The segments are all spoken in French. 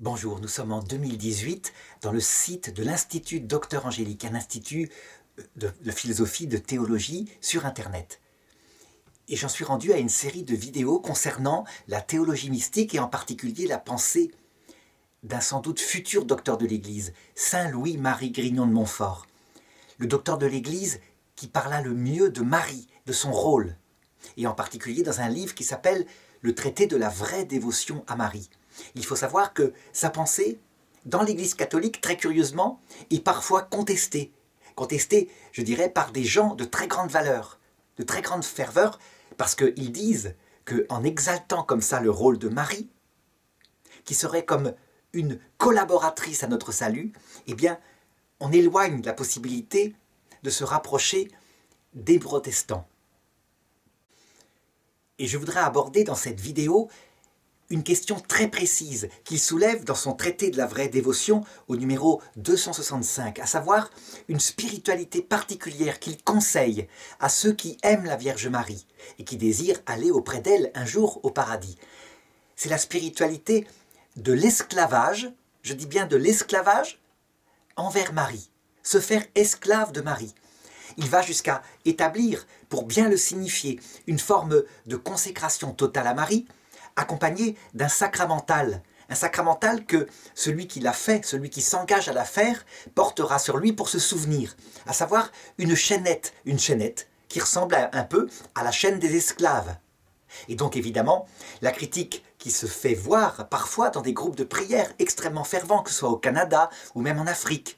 Bonjour, nous sommes en 2018 dans le site de l'Institut Docteur Angélique, un institut de, de, philosophie, de théologie sur Internet. Et j'en suis rendu à une série de vidéos concernant la théologie mystique et en particulier la pensée d'un sans doute futur docteur de l'Église, Saint Louis-Marie Grignon de Montfort. Le docteur de l'Église qui parla le mieux de Marie, de son rôle, et en particulier dans un livre qui s'appelle Le traité de la vraie dévotion à Marie. Il faut savoir que sa pensée, dans l'Église catholique, très curieusement, est parfois contestée. Contestée, je dirais, par des gens de très grande valeur, de très grande ferveur, parce qu'ils disent qu'en exaltant comme ça le rôle de Marie, qui serait comme une collaboratrice à notre salut, eh bien, on éloigne la possibilité de se rapprocher des protestants. Et je voudrais aborder dans cette vidéo une question très précise qu'il soulève dans son traité de la vraie dévotion au numéro 265, à savoir une spiritualité particulière qu'il conseille à ceux qui aiment la Vierge Marie et qui désirent aller auprès d'elle un jour au paradis. C'est la spiritualité de l'esclavage, je dis bien de l'esclavage, envers Marie, se faire esclave de Marie. Il va jusqu'à établir, pour bien le signifier, une forme de consécration totale à Marie, accompagné d'un sacramental. Un sacramental que celui qui l'a fait, celui qui s'engage à la faire, portera sur lui pour se souvenir, à savoir une chaînette, une chaînette qui ressemble un peu à la chaîne des esclaves. Et donc évidemment, la critique qui se fait voir parfois dans des groupes de prière extrêmement fervents, que ce soit au Canada ou même en Afrique,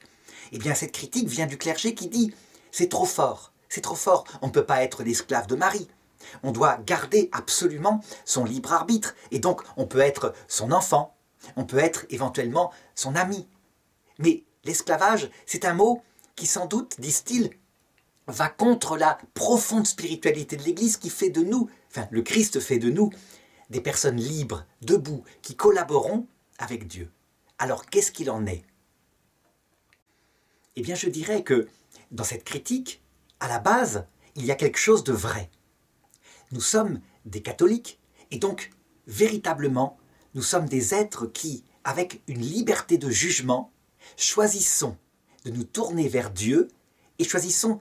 eh bien cette critique vient du clergé qui dit c'est trop fort, c'est trop fort, on ne peut pas être l'esclave de Marie, on doit garder absolument son libre arbitre. Et donc, on peut être son enfant, on peut être éventuellement son ami. Mais l'esclavage, c'est un mot qui sans doute, disent-ils, va contre la profonde spiritualité de l'Église qui fait de nous, enfin le Christ fait de nous, des personnes libres, debout, qui collaborons avec Dieu. Alors qu'est-ce qu'il en est? Eh bien je dirais que dans cette critique, à la base, il y a quelque chose de vrai nous sommes des catholiques et donc véritablement nous sommes des êtres qui, avec une liberté de jugement, choisissons de nous tourner vers Dieu et choisissons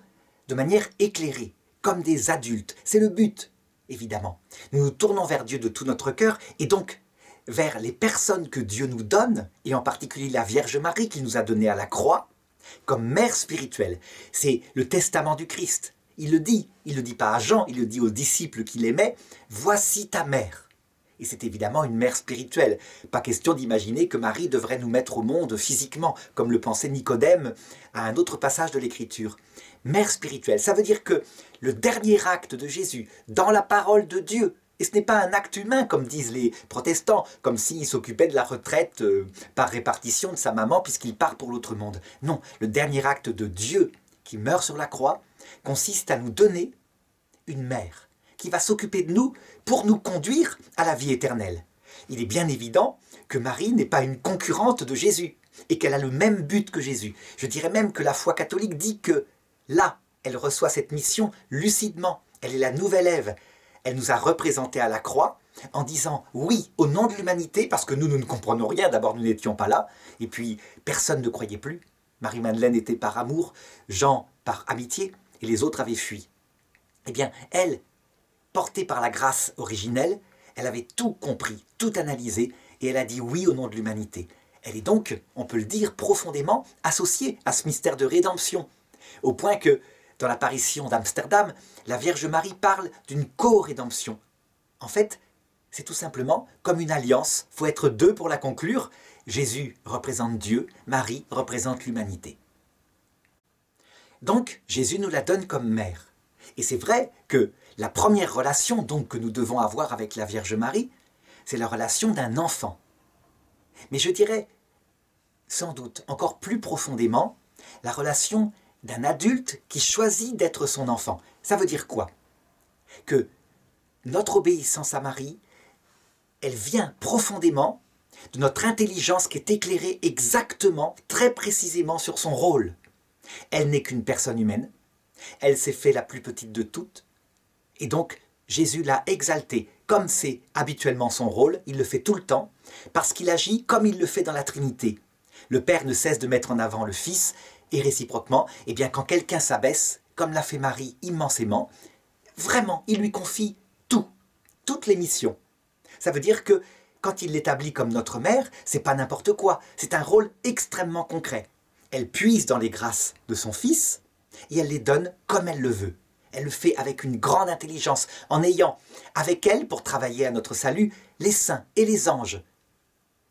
de manière éclairée, comme des adultes. C'est le but, évidemment. Nous nous tournons vers Dieu de tout notre cœur et donc vers les personnes que Dieu nous donne, et en particulier la Vierge Marie qui nous a donné à la croix, comme mère spirituelle. C'est le testament du Christ. Il le dit, il ne le dit pas à Jean, il le dit aux disciples qu'il aimait, voici ta mère. Et c'est évidemment une mère spirituelle. Pas question d'imaginer que Marie devrait nous mettre au monde physiquement, comme le pensait Nicodème à un autre passage de l'Écriture. Mère spirituelle, ça veut dire que le dernier acte de Jésus, dans la parole de Dieu, et ce n'est pas un acte humain, comme disent les protestants, comme s'il s'occupait de la retraite euh, par répartition de sa maman puisqu'il part pour l'autre monde. Non, le dernier acte de Dieu qui meurt sur la croix, consiste à nous donner une mère qui va s'occuper de nous pour nous conduire à la vie éternelle. Il est bien évident que Marie n'est pas une concurrente de Jésus et qu'elle a le même but que Jésus. Je dirais même que la foi catholique dit que là, elle reçoit cette mission lucidement. Elle est la nouvelle Ève. Elle nous a représentés à la croix en disant oui au nom de l'humanité, parce que nous, nous ne comprenons rien. D'abord, nous n'étions pas là, et puis personne ne croyait plus. Marie-Madeleine était par amour, Jean par amitié, et les autres avaient fui. Eh bien, elle, portée par la grâce originelle, elle avait tout compris, tout analysé, et elle a dit oui au nom de l'humanité. Elle est donc, on peut le dire, profondément associée à ce mystère de rédemption, au point que, dans l'apparition d'Amsterdam, la Vierge Marie parle d'une co-rédemption. En fait, c'est tout simplement comme une alliance, faut être deux pour la conclure. Jésus représente Dieu, Marie représente l'humanité. Donc Jésus nous la donne comme mère. Et c'est vrai que la première relation donc que nous devons avoir avec la Vierge Marie, c'est la relation d'un enfant. Mais je dirais, sans doute encore plus profondément, la relation d'un adulte qui choisit d'être son enfant. Ça veut dire quoi? Que notre obéissance à Marie, elle vient profondément de notre intelligence qui est éclairée exactement, très précisément sur son rôle. Elle n'est qu'une personne humaine. Elle s'est fait la plus petite de toutes. Et donc, Jésus l'a exaltée comme c'est habituellement son rôle, il le fait tout le temps, parce qu'il agit comme il le fait dans la Trinité. Le Père ne cesse de mettre en avant le Fils, et réciproquement, eh bien, quand quelqu'un s'abaisse, comme l'a fait Marie immensément, vraiment, il lui confie tout, toutes les missions. Ça veut dire que quand il l'établit comme notre mère, c'est pas n'importe quoi, c'est un rôle extrêmement concret. Elle puise dans les grâces de son fils et elle les donne comme elle le veut. Elle le fait avec une grande intelligence, en ayant avec elle, pour travailler à notre salut, les saints et les anges.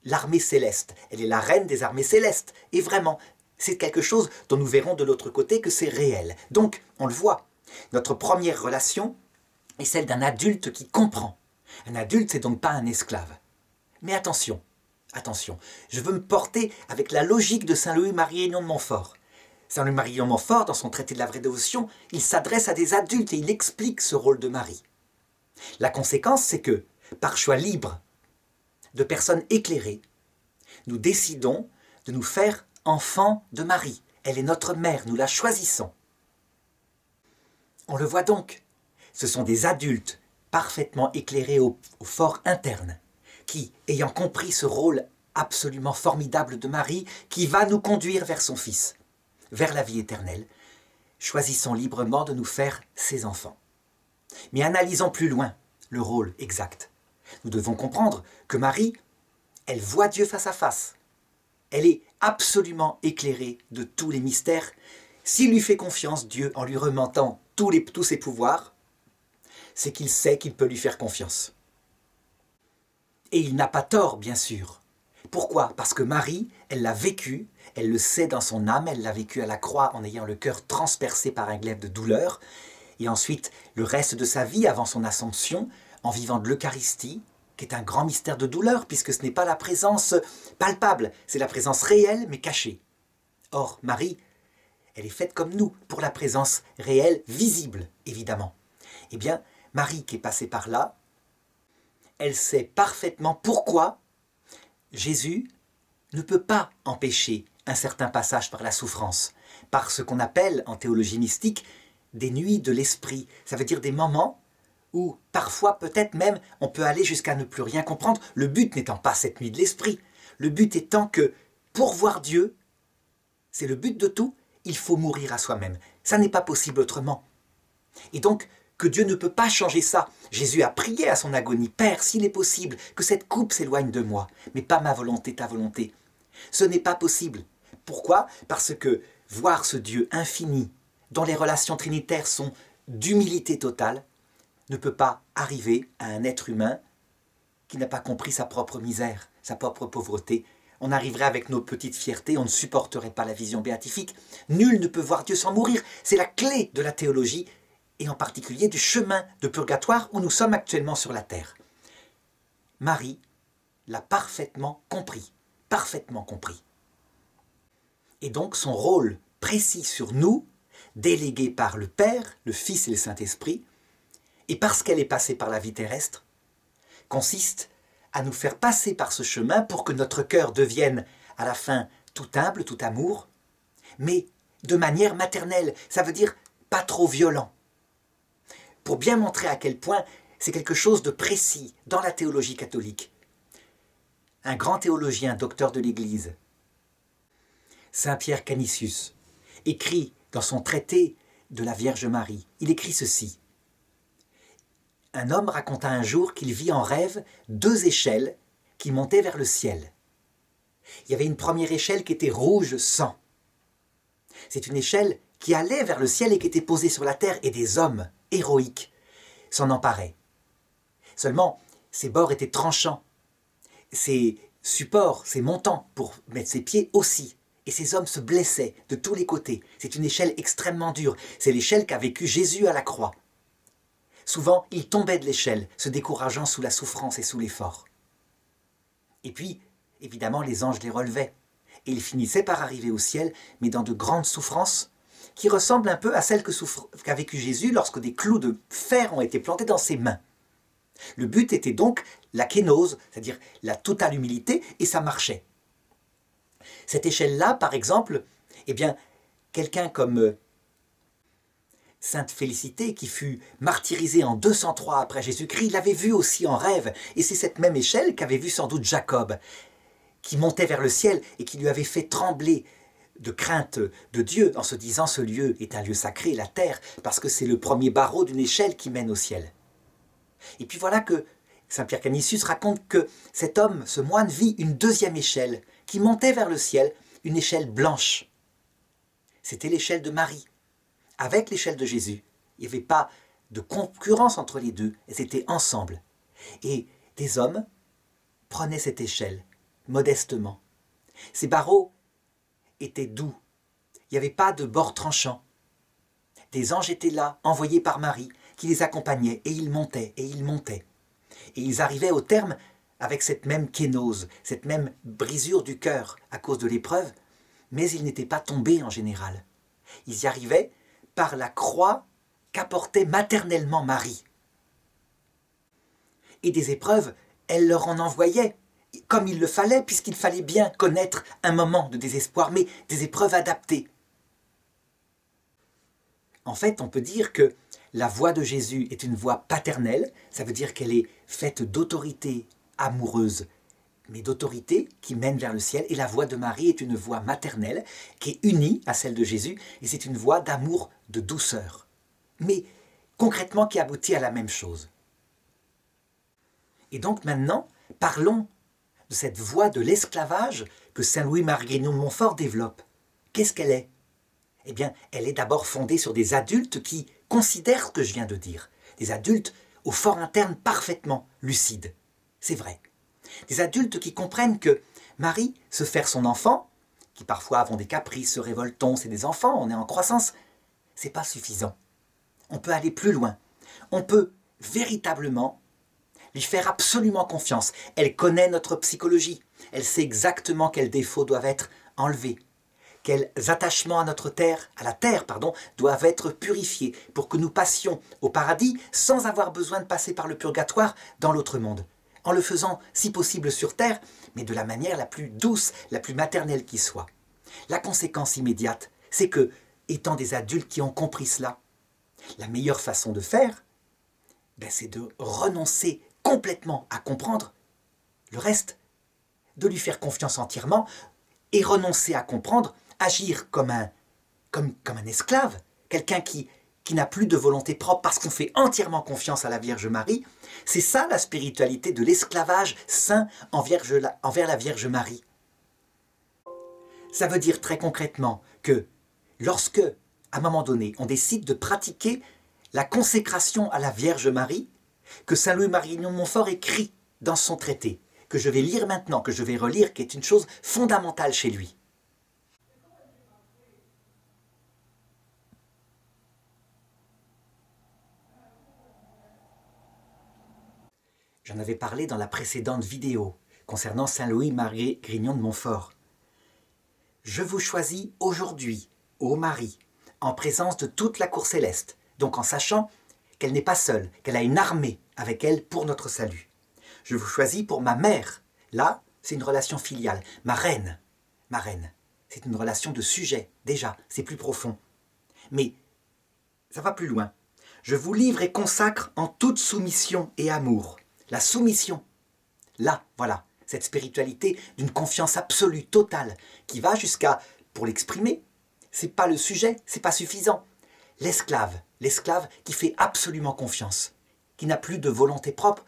L'armée céleste, elle est la reine des armées célestes. Et vraiment, c'est quelque chose dont nous verrons de l'autre côté que c'est réel. Donc, on le voit, notre première relation est celle d'un adulte qui comprend. Un adulte, c'est donc pas un esclave. Mais attention, attention, je veux me porter avec la logique de Saint Louis-Marie-Aignan de Montfort. Saint Louis-Marie-Aignan de Montfort, dans son traité de la vraie dévotion, il s'adresse à des adultes et il explique ce rôle de Marie. La conséquence, c'est que, par choix libre de personnes éclairées, nous décidons de nous faire enfants de Marie. Elle est notre mère, nous la choisissons. On le voit donc, ce sont des adultes parfaitement éclairés au, fort interne, qui, ayant compris ce rôle absolument formidable de Marie, qui va nous conduire vers son Fils, vers la vie éternelle, choisissons librement de nous faire ses enfants. Mais analysons plus loin le rôle exact. Nous devons comprendre que Marie, elle voit Dieu face à face. Elle est absolument éclairée de tous les mystères. S'il lui fait confiance, Dieu, en lui remontant tous, tous ses pouvoirs, c'est qu'il sait qu'il peut lui faire confiance. Et il n'a pas tort, bien sûr. Pourquoi? Parce que Marie, elle l'a vécu, elle le sait dans son âme, elle l'a vécu à la croix en ayant le cœur transpercé par un glaive de douleur, et ensuite le reste de sa vie avant son ascension, en vivant de l'Eucharistie, qui est un grand mystère de douleur, puisque ce n'est pas la présence palpable, c'est la présence réelle mais cachée. Or, Marie, elle est faite comme nous, pour la présence réelle, visible, évidemment. Eh bien, Marie qui est passée par là, elle sait parfaitement pourquoi Jésus ne peut pas empêcher un certain passage par la souffrance, par ce qu'on appelle en théologie mystique des nuits de l'esprit. Ça veut dire des moments où parfois peut-être même on peut aller jusqu'à ne plus rien comprendre, le but n'étant pas cette nuit de l'esprit, le but étant que pour voir Dieu, c'est le but de tout, il faut mourir à soi-même. Ça n'est pas possible autrement. Et donc, que Dieu ne peut pas changer ça. Jésus a prié à son agonie, Père, s'il est possible, que cette coupe s'éloigne de moi, mais pas ma volonté, ta volonté. Ce n'est pas possible. Pourquoi? Parce que voir ce Dieu infini, dont les relations trinitaires sont d'humilité totale, ne peut pas arriver à un être humain qui n'a pas compris sa propre misère, sa propre pauvreté. On arriverait avec nos petites fiertés, on ne supporterait pas la vision béatifique. Nul ne peut voir Dieu sans mourir. C'est la clé de la théologie, et en particulier du chemin de purgatoire où nous sommes actuellement sur la terre. Marie l'a parfaitement compris, parfaitement compris. Et donc son rôle précis sur nous, délégué par le Père, le Fils et le Saint-Esprit, et parce qu'elle est passée par la vie terrestre, consiste à nous faire passer par ce chemin pour que notre cœur devienne à la fin tout humble, tout amour, mais de manière maternelle, ça veut dire pas trop violent. Pour bien montrer à quel point c'est quelque chose de précis dans la théologie catholique. Un grand théologien, docteur de l'Église, Saint Pierre Canisius, écrit dans son traité de la Vierge Marie, il écrit ceci un homme raconta un jour qu'il vit en rêve deux échelles qui montaient vers le ciel. Il y avait une première échelle qui était rouge sang. C'est une échelle qui allait vers le ciel et qui était posée sur la terre, et des hommes héroïques s'en emparaient. Seulement, ses bords étaient tranchants, ses supports, ses montants pour mettre ses pieds aussi. Et ces hommes se blessaient de tous les côtés. C'est une échelle extrêmement dure. C'est l'échelle qu'a vécu Jésus à la croix. Souvent, il tombait de l'échelle, se décourageant sous la souffrance et sous l'effort. Et puis, évidemment, les anges les relevaient, et il finissait par arriver au ciel, mais dans de grandes souffrances, qui ressemblent un peu à celles qu'a vécu Jésus lorsque des clous de fer ont été plantés dans ses mains. Le but était donc la kénose, c'est-à-dire la totale humilité, et ça marchait. Cette échelle-là, par exemple, eh bien, quelqu'un comme euh, Sainte Félicité, qui fut martyrisée en 203 après Jésus-Christ, l'avait vue aussi en rêve, et c'est cette même échelle qu'avait vue sans doute Jacob, qui montait vers le ciel et qui lui avait fait trembler de crainte de Dieu en se disant ce lieu est un lieu sacré, la terre, parce que c'est le premier barreau d'une échelle qui mène au ciel. Et puis voilà que Saint Pierre Canisius raconte que cet homme, ce moine, vit une deuxième échelle qui montait vers le ciel, une échelle blanche. C'était l'échelle de Marie avec l'échelle de Jésus. Il n'y avait pas de concurrence entre les deux, elles étaient ensemble. Et des hommes prenaient cette échelle, modestement. Ces barreaux étaient doux, il n'y avait pas de bord tranchant. Des anges étaient là, envoyés par Marie, qui les accompagnaient, et ils montaient, et ils montaient. Et ils arrivaient au terme avec cette même kénose, cette même brisure du cœur à cause de l'épreuve, mais ils n'étaient pas tombés en général. Ils y arrivaient par la croix qu'apportait maternellement Marie. Et des épreuves, elle leur en envoyait, comme il le fallait, puisqu'il fallait bien connaître un moment de désespoir, mais des épreuves adaptées. En fait, on peut dire que la voix de Jésus est une voix paternelle, ça veut dire qu'elle est faite d'autorité amoureuse, mais d'autorité qui mène vers le ciel, et la voix de Marie est une voix maternelle qui est unie à celle de Jésus, et c'est une voix d'amour de douceur, mais concrètement qui aboutit à la même chose? Et donc maintenant, parlons de cette voie de l'esclavage que Saint Louis Marguerite Montfort développe. Qu'est-ce qu'elle est? Eh bien, elle est d'abord fondée sur des adultes qui considèrent ce que je viens de dire. Des adultes au fort interne parfaitement lucides. C'est vrai. Des adultes qui comprennent que Marie, se faire son enfant, qui parfois avons des caprices, se révoltons, c'est des enfants, on est en croissance, c'est pas suffisant. On peut aller plus loin. On peut véritablement lui faire absolument confiance. Elle connaît notre psychologie. Elle sait exactement quels défauts doivent être enlevés. Quels attachements à notre terre, à la terre, pardon, doivent être purifiés pour que nous passions au paradis sans avoir besoin de passer par le purgatoire dans l'autre monde. En le faisant, si possible, sur terre, mais de la manière la plus douce, la plus maternelle qui soit. La conséquence immédiate, c'est que étant des adultes qui ont compris cela. La meilleure façon de faire, ben, c'est de renoncer complètement à comprendre le reste, de lui faire confiance entièrement et renoncer à comprendre, agir comme un, comme, comme un esclave, quelqu'un qui, qui n'a plus de volonté propre parce qu'on fait entièrement confiance à la Vierge Marie. C'est ça la spiritualité de l'esclavage saint envers, envers la Vierge Marie. Ça veut dire très concrètement que Lorsque, à un moment donné, on décide de pratiquer la consécration à la Vierge Marie, que Saint Louis Marignon Montfort écrit dans son traité, que je vais lire maintenant, que je vais relire, qui est une chose fondamentale chez lui. J'en avais parlé dans la précédente vidéo concernant Saint Louis Marie Grignon de Montfort. Je vous choisis aujourd'hui ô Marie, en présence de toute la cour céleste, donc en sachant qu'elle n'est pas seule, qu'elle a une armée avec elle pour notre salut. Je vous choisis pour ma mère. Là, c'est une relation filiale. Ma reine, ma reine, c'est une relation de sujet, déjà, c'est plus profond. Mais ça va plus loin. Je vous livre et consacre en toute soumission et amour. La soumission. Là, voilà, cette spiritualité d'une confiance absolue, totale, qui va jusqu'à, pour l'exprimer, c'est pas le sujet, c'est pas suffisant. L'esclave, l'esclave qui fait absolument confiance, qui n'a plus de volonté propre.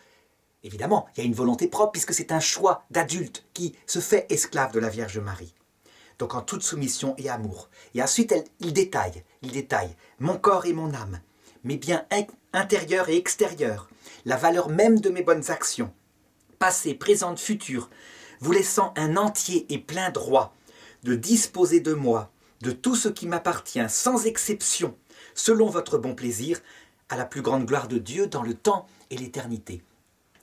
Évidemment, il y a une volonté propre puisque c'est un choix d'adulte qui se fait esclave de la Vierge Marie. Donc en toute soumission et amour. Et ensuite, il détaille, il détaille mon corps et mon âme, mes biens intérieurs et extérieurs, la valeur même de mes bonnes actions, passées, présentes, futures, vous laissant un entier et plein droit de disposer de moi de tout ce qui m'appartient, sans exception, selon votre bon plaisir, à la plus grande gloire de Dieu dans le temps et l'éternité.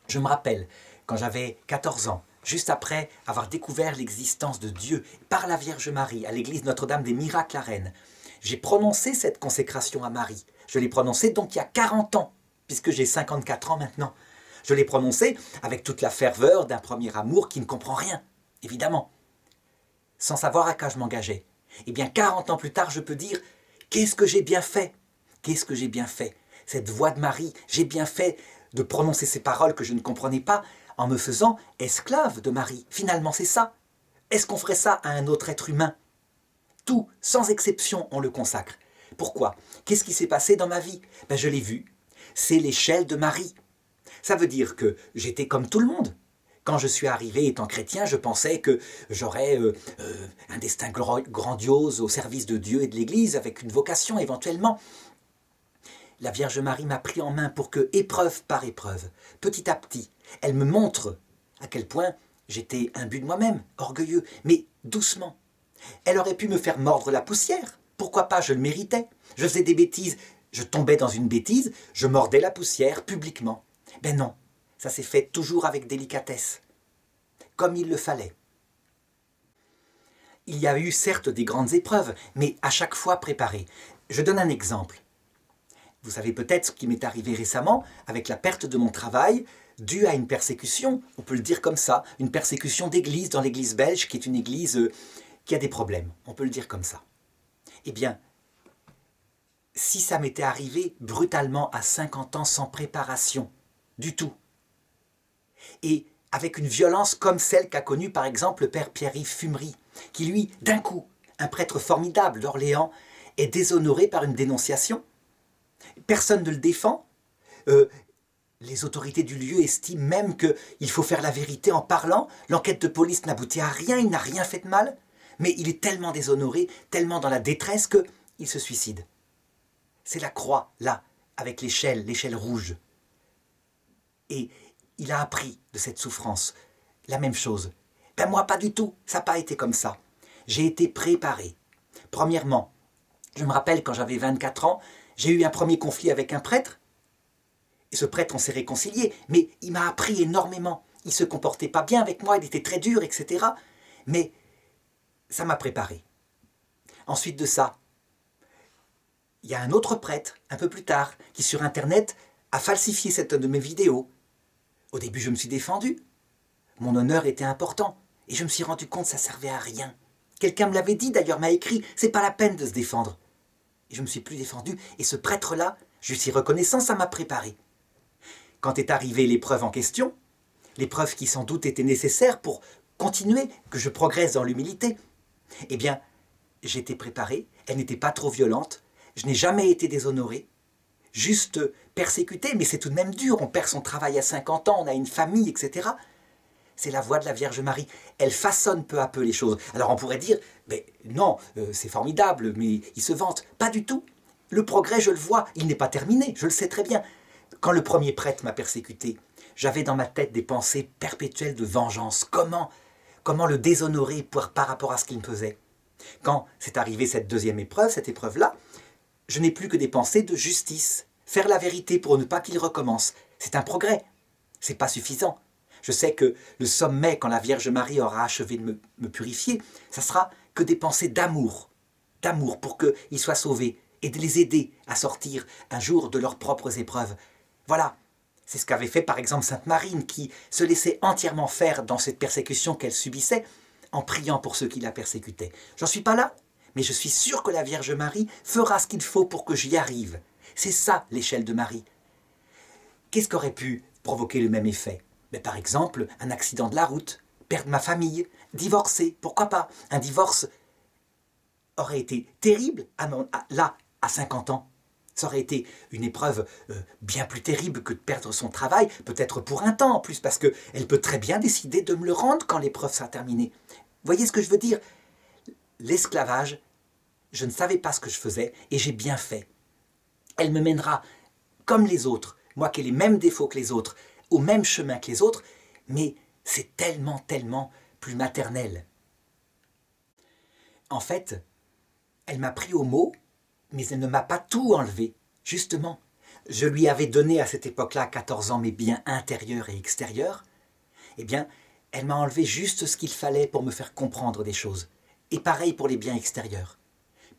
Je me rappelle, quand j'avais 14 ans, juste après avoir découvert l'existence de Dieu par la Vierge Marie à l'église Notre-Dame des Miracles à Rennes, j'ai prononcé cette consécration à Marie. Je l'ai prononcée donc il y a 40 ans, puisque j'ai 54 ans maintenant. Je l'ai prononcée avec toute la ferveur d'un premier amour qui ne comprend rien, évidemment, sans savoir à quoi je m'engageais. Eh bien, 40 ans plus tard, je peux dire Qu'est-ce que j'ai bien fait? Qu'est-ce que j'ai bien fait? Cette voix de Marie, j'ai bien fait de prononcer ces paroles que je ne comprenais pas en me faisant esclave de Marie. Finalement, c'est ça. Est-ce qu'on ferait ça à un autre être humain? Tout, sans exception, on le consacre. Pourquoi? Qu'est-ce qui s'est passé dans ma vie? Ben, Je l'ai vu. C'est l'échelle de Marie. Ça veut dire que j'étais comme tout le monde. Quand je suis arrivé étant chrétien, je pensais que j'aurais euh, euh, un destin grandiose au service de Dieu et de l'Église, avec une vocation éventuellement. La Vierge Marie m'a pris en main pour que, épreuve par épreuve, petit à petit, elle me montre à quel point j'étais imbu de moi-même, orgueilleux, mais doucement. Elle aurait pu me faire mordre la poussière. Pourquoi pas, je le méritais. Je faisais des bêtises, je tombais dans une bêtise, je mordais la poussière publiquement. Ben non, ça s'est fait toujours avec délicatesse, comme il le fallait. Il y a eu certes des grandes épreuves, mais à chaque fois préparées. Je donne un exemple. Vous savez peut-être ce qui m'est arrivé récemment avec la perte de mon travail due à une persécution, on peut le dire comme ça, une persécution d'église dans l'église belge qui est une église euh, qui a des problèmes, on peut le dire comme ça. Eh bien, si ça m'était arrivé brutalement à 50 ans sans préparation du tout, et avec une violence comme celle qu'a connue par exemple le père Pierre-Yves Fumery, qui lui, d'un coup, un prêtre formidable d'Orléans, est déshonoré par une dénonciation. Personne ne le défend. Euh, les autorités du lieu estiment même qu'il faut faire la vérité en parlant. L'enquête de police n'aboutit à rien, il n'a rien fait de mal. Mais il est tellement déshonoré, tellement dans la détresse qu'il se suicide. C'est la croix, là, avec l'échelle, l'échelle rouge. Et il a appris de cette souffrance. La même chose. Ben moi, pas du tout. Ça n'a pas été comme ça. J'ai été préparé. Premièrement, je me rappelle quand j'avais 24 ans, j'ai eu un premier conflit avec un prêtre. Et ce prêtre, on s'est réconcilié. Mais il m'a appris énormément. Il se comportait pas bien avec moi, il était très dur, etc. Mais ça m'a préparé. Ensuite de ça, il y a un autre prêtre, un peu plus tard, qui sur Internet a falsifié cette de mes vidéos au début, je me suis défendu. Mon honneur était important. Et je me suis rendu compte que ça servait à rien. Quelqu'un me l'avait dit d'ailleurs, m'a écrit, c'est pas la peine de se défendre. Et je me suis plus défendu. Et ce prêtre-là, je suis reconnaissant, ça m'a préparé. Quand est arrivée l'épreuve en question, l'épreuve qui sans doute était nécessaire pour continuer, que je progresse dans l'humilité, eh bien, j'étais préparé, elle n'était pas trop violente, je n'ai jamais été déshonoré, juste persécuté, mais c'est tout de même dur. On perd son travail à 50 ans, on a une famille, etc. C'est la voix de la Vierge Marie. Elle façonne peu à peu les choses. Alors on pourrait dire, mais non, euh, c'est formidable, mais il se vante. Pas du tout. Le progrès, je le vois, il n'est pas terminé, je le sais très bien. Quand le premier prêtre m'a persécuté, j'avais dans ma tête des pensées perpétuelles de vengeance. Comment Comment le déshonorer par rapport à ce qu'il me faisait? Quand c'est arrivé cette deuxième épreuve, cette épreuve-là, je n'ai plus que des pensées de justice. Faire la vérité pour ne pas qu'il recommence, c'est un progrès. C'est pas suffisant. Je sais que le sommet, quand la Vierge Marie aura achevé de me, purifier, ça sera que des pensées d'amour. D'amour pour qu'ils soient sauvés et de les aider à sortir un jour de leurs propres épreuves. Voilà. C'est ce qu'avait fait par exemple Sainte Marine, qui se laissait entièrement faire dans cette persécution qu'elle subissait, en priant pour ceux qui la persécutaient. J'en suis pas là, mais je suis sûr que la Vierge Marie fera ce qu'il faut pour que j'y arrive. C'est ça l'échelle de Marie. Qu'est-ce qu'aurait pu provoquer le même effet? Mais Par exemple, un accident de la route, perdre ma famille, divorcer, pourquoi pas? Un divorce aurait été terrible là, à 50 ans. Ça aurait été une épreuve euh, bien plus terrible que de perdre son travail, peut-être pour un temps en plus, parce qu'elle peut très bien décider de me le rendre quand l'épreuve sera terminée. Voyez ce que je veux dire? L'esclavage, je ne savais pas ce que je faisais et j'ai bien fait. Elle me mènera comme les autres, moi qui ai les mêmes défauts que les autres, au même chemin que les autres, mais c'est tellement, tellement plus maternel. En fait, elle m'a pris au mot, mais elle ne m'a pas tout enlevé. Justement, je lui avais donné à cette époque-là, à 14 ans, mes biens intérieurs et extérieurs. Eh bien, elle m'a enlevé juste ce qu'il fallait pour me faire comprendre des choses. Et pareil pour les biens extérieurs.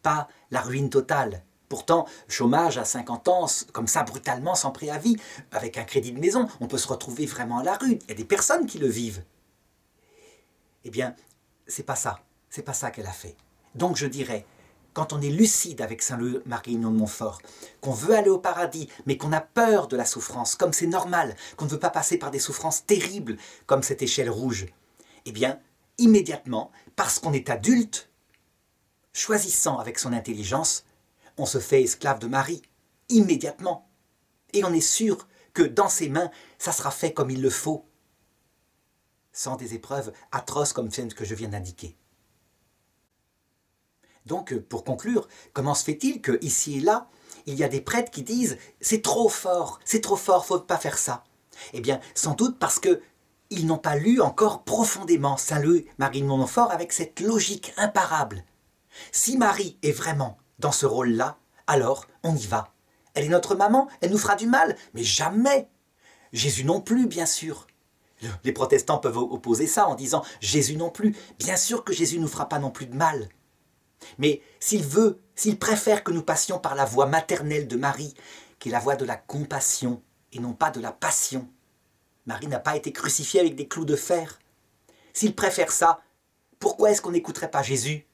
Pas la ruine totale. Pourtant, chômage à 50 ans, comme ça, brutalement, sans préavis, avec un crédit de maison, on peut se retrouver vraiment à la rue. Il y a des personnes qui le vivent. Eh bien, c'est pas ça. C'est pas ça qu'elle a fait. Donc je dirais, quand on est lucide avec Saint Louis Marie-Mignon de Montfort, qu'on veut aller au paradis, mais qu'on a peur de la souffrance, comme c'est normal, qu'on ne veut pas passer par des souffrances terribles, comme cette échelle rouge, eh bien, immédiatement, parce qu'on est adulte, choisissant avec son intelligence, on se fait esclave de Marie, immédiatement. Et on est sûr que dans ses mains, ça sera fait comme il le faut, sans des épreuves atroces comme celles que je viens d'indiquer. Donc, pour conclure, comment se fait-il que ici et là, il y a des prêtres qui disent c'est trop fort, c'est trop fort, faut pas faire ça Eh bien, sans doute parce que ils n'ont pas lu encore profondément Saint Louis Marie de Montfort avec cette logique imparable. Si Marie est vraiment dans ce rôle-là, alors on y va. Elle est notre maman, elle nous fera du mal, mais jamais. Jésus non plus, bien sûr. Les protestants peuvent opposer ça en disant Jésus non plus. Bien sûr que Jésus ne nous fera pas non plus de mal. Mais s'il veut, s'il préfère que nous passions par la voie maternelle de Marie, qui est la voie de la compassion et non pas de la passion, Marie n'a pas été crucifiée avec des clous de fer. S'il préfère ça, pourquoi est-ce qu'on n'écouterait pas Jésus?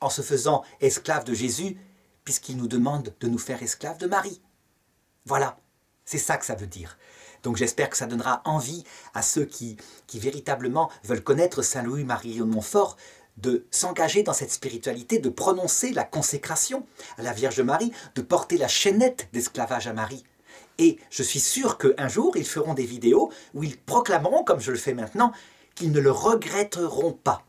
En se faisant esclave de Jésus, puisqu'il nous demande de nous faire esclaves de Marie Voilà, c'est ça que ça veut dire. Donc j'espère que ça donnera envie à ceux qui, qui véritablement veulent connaître Saint Louis-Marie de Montfort de s'engager dans cette spiritualité, de prononcer la consécration à la Vierge Marie, de porter la chaînette d'esclavage à Marie. Et je suis sûr qu'un jour, ils feront des vidéos où ils proclameront, comme je le fais maintenant, qu'ils ne le regretteront pas.